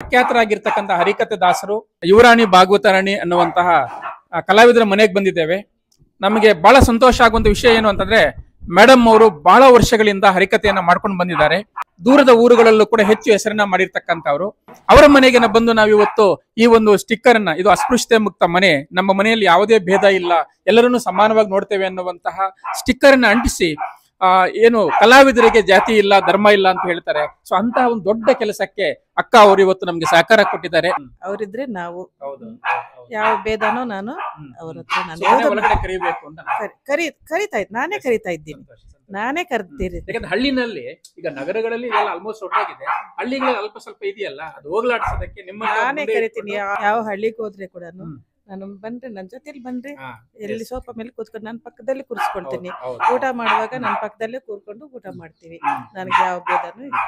ಪ್ರಖ್ಯಾತರಾಗಿರ್ತಕ್ಕಂಥ ಹರಿಕತೆ ದಾಸರು ಯುವರಾಣಿ ಭಾಗವತರಾಣಿ ಅನ್ನುವಂತಹ ಕಲಾವಿದರ ಮನೆಗೆ ಬಂದಿದ್ದೇವೆ. ನಮಗೆ ಬಹಳ ಸಂತೋಷ ಆಗುವಂತ ವಿಷಯ ಏನು ಅಂತಂದ್ರೆ ಮೇಡಮ್ ಅವರು ಬಹಳ ವರ್ಷಗಳಿಂದ ಹರಿಕತೆಯನ್ನ ಮಾಡ್ಕೊಂಡು ಬಂದಿದ್ದಾರೆ. ದೂರದ ಊರುಗಳಲ್ಲೂ ಕೂಡ ಹೆಚ್ಚು ಹೆಸರನ್ನ ಮಾಡಿರ್ತಕ್ಕಂಥವ್ರು. ಅವರ ಮನೆಗೆ ಬಂದು ನಾವಿವತ್ತು ಈ ಒಂದು ಸ್ಟಿಕ್ಕರ್ ಅನ್ನ, ಇದು ಅಸ್ಪೃಶ್ಯತೆ ಮುಕ್ತ ಮನೆ, ನಮ್ಮ ಮನೆಯಲ್ಲಿ ಯಾವುದೇ ಭೇದ ಇಲ್ಲ, ಎಲ್ಲರನ್ನೂ ಸಮಾನವಾಗಿ ನೋಡ್ತೇವೆ ಅನ್ನುವಂತಹ ಸ್ಟಿಕ್ಕರ್ ಅನ್ನ ಅಂಟಿಸಿ ಆ ಏನು ಕಲಾವಿದರಿಗೆ ಜಾತಿ ಇಲ್ಲ ಧರ್ಮ ಇಲ್ಲ ಅಂತ ಹೇಳ್ತಾರೆ. ಸೊ ಅಂತಹ ಒಂದು ದೊಡ್ಡ ಕೆಲಸಕ್ಕೆ ಅಕ್ಕ ಅವರು ಇವತ್ತು ನಮ್ಗೆ ಸಹಕಾರ ಕೊಟ್ಟಿದ್ದಾರೆ. ಅವರಿದ್ರೆ ನಾವು. ಯಾವ ಭೇದನೋ ನಾನು ಅವ್ರ ಹತ್ರ ನಾನು ಕರಿಬೇಕು ಅಂತ ಕರಿ- ಕರಿ ಕರಿತಾ ಇದ್ ನಾನೇ ಕರಿತಾ ಇದ್ದೀನಿ. ನಾನೇ ಕರ್ತೀರಿ ಯಾಕಂದ್ರೆ ಹಳ್ಳಿನಲ್ಲಿ ಈಗ ನಗರಗಳಲ್ಲಿ ಆಲ್ಮೋಸ್ಟ್ ಒಟ್ಟಾಗಿದೆ. ಹಳ್ಳಿಗಳಲ್ಲಿ ಅಲ್ಪ ಸ್ವಲ್ಪ ಇದೆಯಲ್ಲ ಅದು ಹೋಗ್ಲಾಡ್ಸೋದಕ್ಕೆ ನಿಮ್ಮ ನಾನೇ ಕರಿತೀನಿ. ಯಾವ- ಹಳ್ಳಿಗೆ ಹೋದ್ರೆ ಕೂಡ. ನಾನು ಬಂದ್ರೆ ನನ್ನ ಜೊತೆಲಿ ಬನ್ರಿ ಹಾ, ಎಲ್ಲಿ ಸೋಫಾ ಮೇಲೆ ಕೂತ್ಕೊಂಡು ನಾನು ಪಕ್ಕದಲ್ಲಿ ಕೂರಿಸ್ಕೊಳ್ತೀನಿ. ಊಟ ಮಾಡುವಾಗ ನನ್ನ ಪಕ್ಕದಲ್ಲೇ ಕೂರ್ಕೊಂಡು ಊಟ ಮಾಡ್ತೀವಿ. ನನಗೆ ಯಾವ ಭೇದನೂ ಇಲ್ಲ